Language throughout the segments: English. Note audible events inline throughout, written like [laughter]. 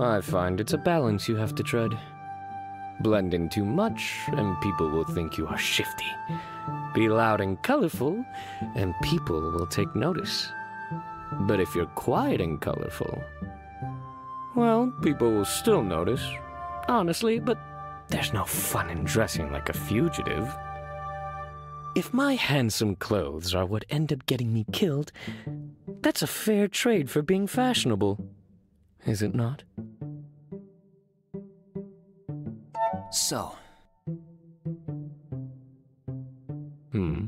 I find it's a balance you have to tread. Blend in too much, and people will think you are shifty. Be loud and colorful, and people will take notice. But if you're quiet and colorful, well, people will still notice, honestly, but there's no fun in dressing like a fugitive. If my handsome clothes are what end up getting me killed, that's a fair trade for being fashionable, is it not? So, Hmm.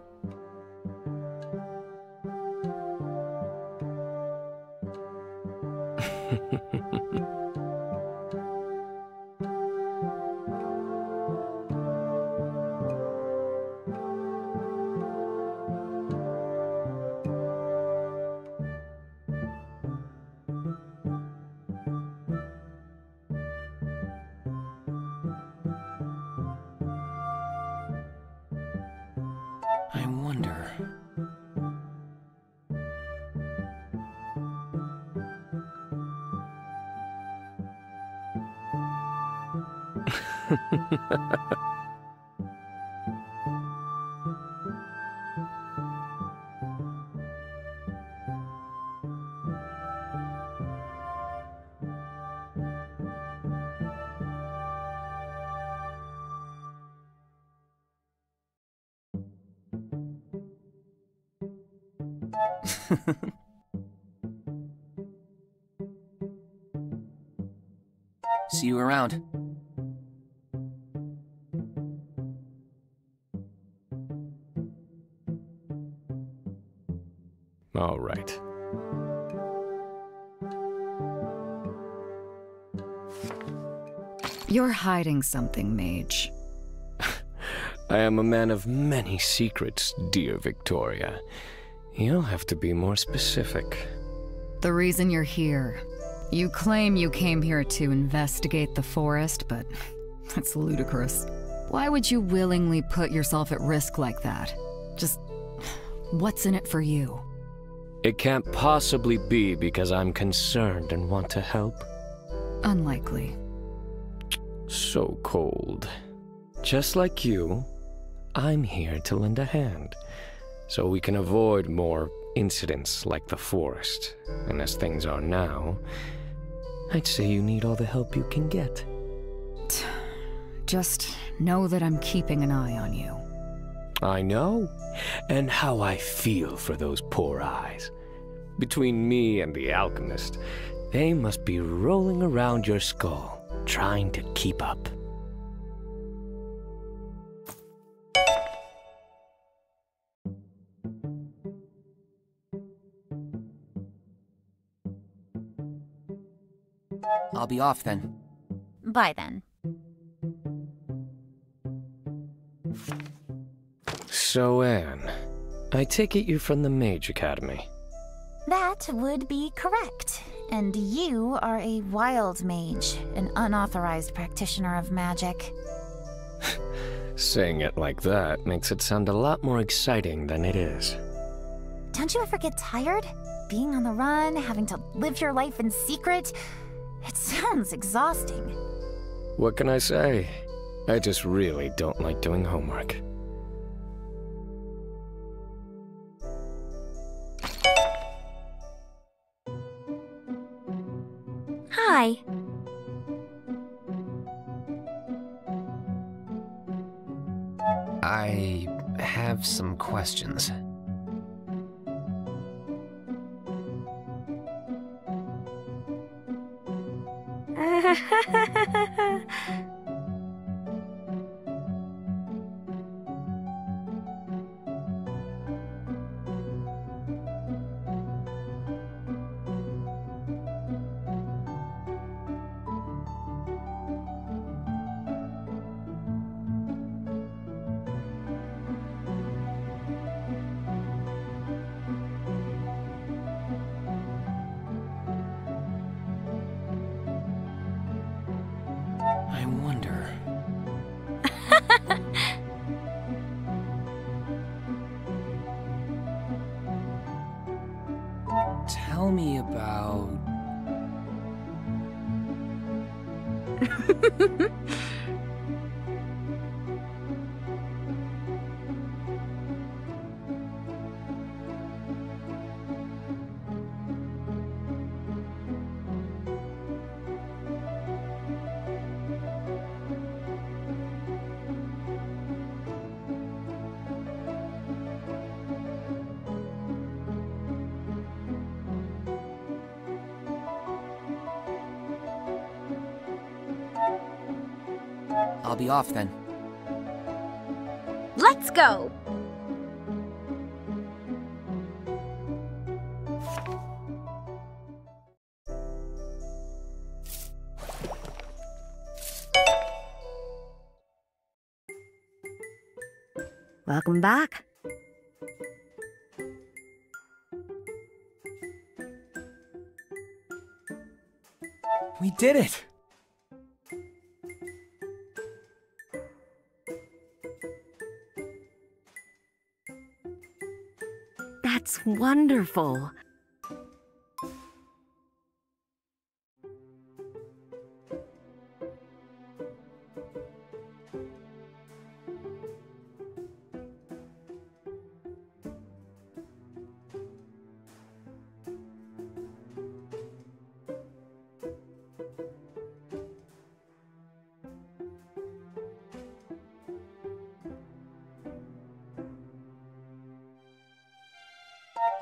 [laughs] [laughs] See you around. You're hiding something, Mage. [laughs] I am a man of many secrets, dear Victoria. You'll have to be more specific. The reason you're here. You claim you came here to investigate the forest, but [laughs] that's ludicrous. Why would you willingly put yourself at risk like that? Just. [sighs] What's in it for you? It can't possibly be because I'm concerned and want to help. Unlikely. So cold. Just like you, I'm here to lend a hand, so we can avoid more incidents like the forest. And as things are now, I'd say you need all the help you can get. Just know that I'm keeping an eye on you. I know, and how I feel for those poor eyes. Between me and the alchemist, they must be rolling around your skull, trying to keep up. I'll be off then. Bye then. So, Anne, I take it you're from the Mage Academy. That would be correct. And you are a wild mage, an unauthorized practitioner of magic. Saying it like that makes it sound a lot more exciting than it is. Don't you ever get tired? Being on the run, having to live your life in secret? It sounds exhausting. What can I say? I just really don't like doing homework. I have some questions. Tell [laughs] I'll be off then. Let's go. Welcome back. We did it! That's wonderful.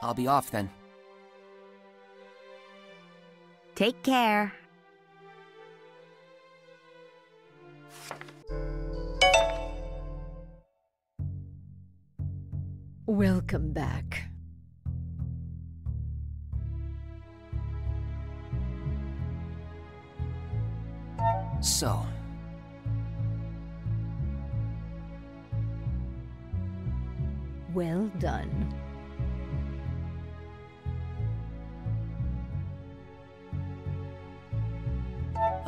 I'll be off then. Take care. Welcome back. So, Well done.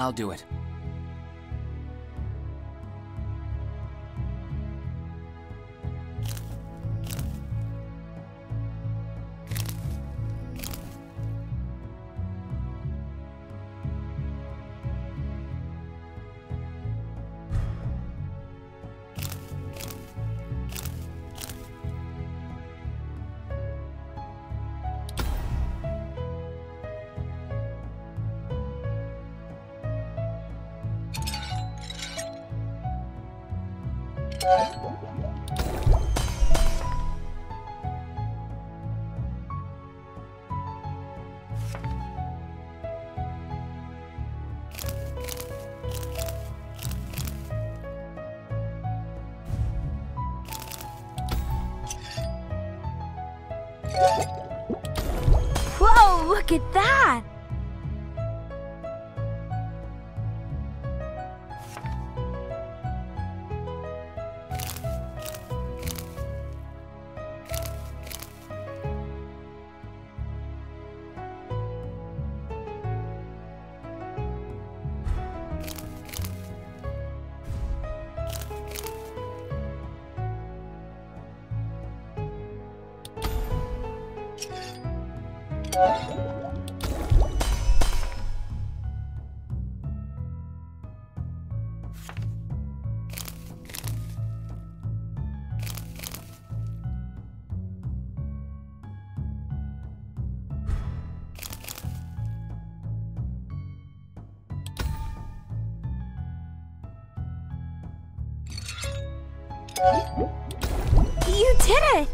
I'll do it. 네? You did it!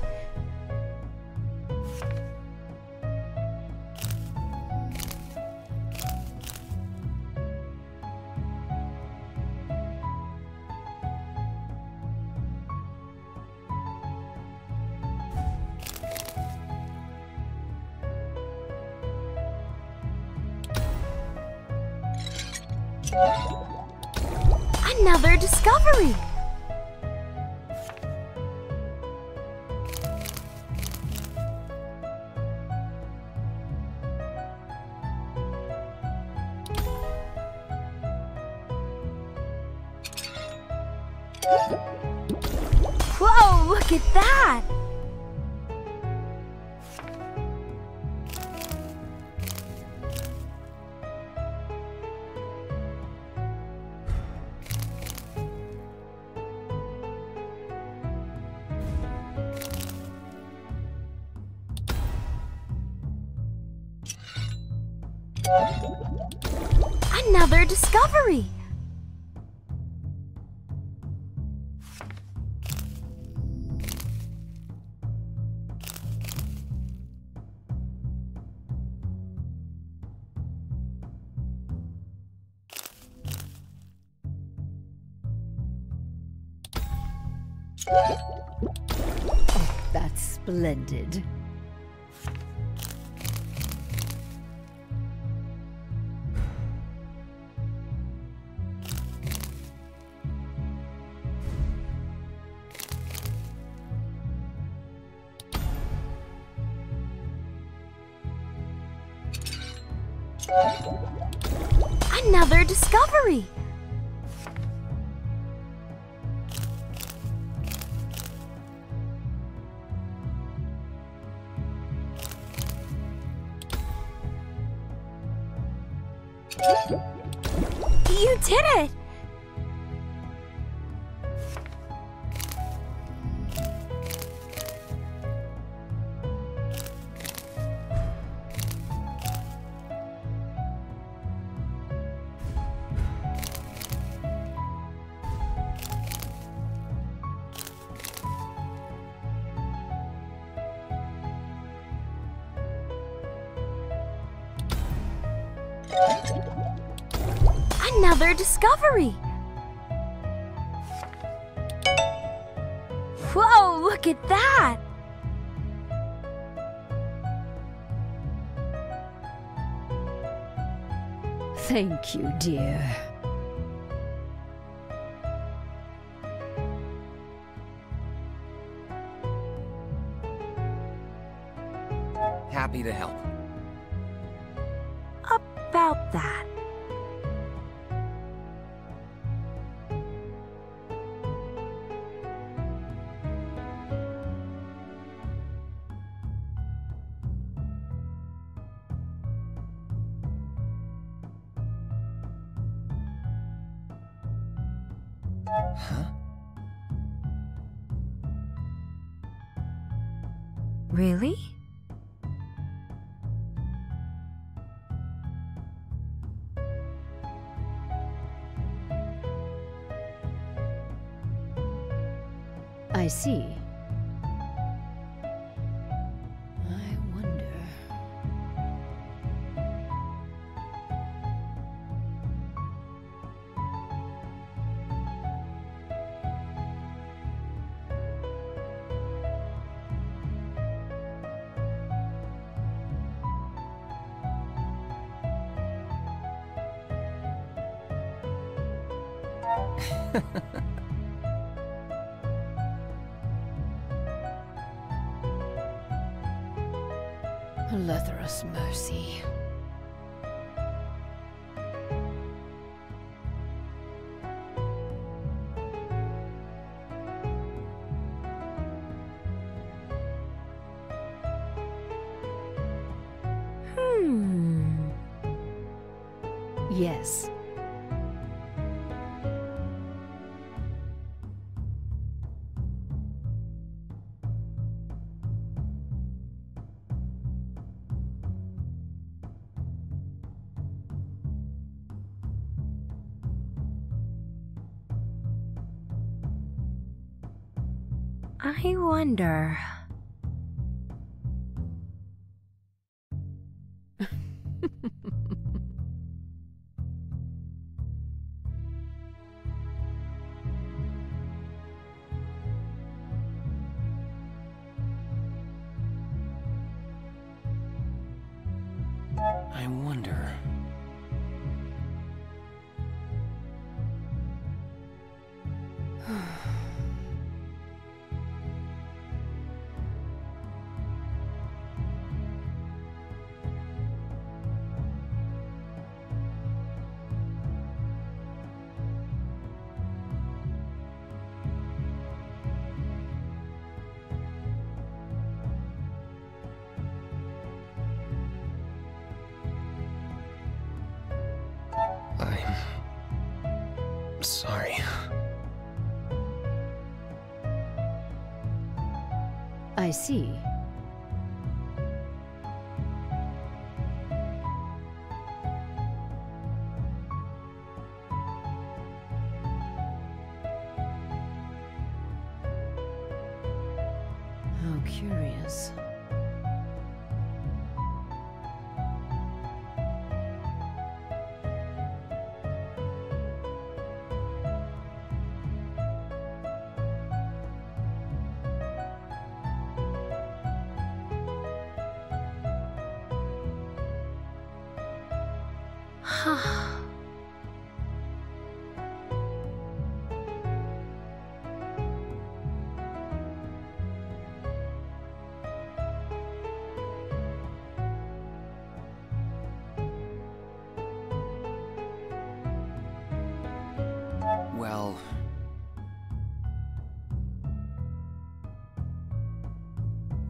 Another discovery! Another discovery! That's splendid. Discovery! You did it! Look at that! Thank you, dear. Happy to help. Huh? Really? I see. [laughs] Letherus mercy. Hmm. Yes. I wonder. I see. How curious.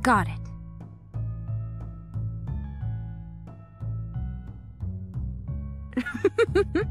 Got it. [laughs]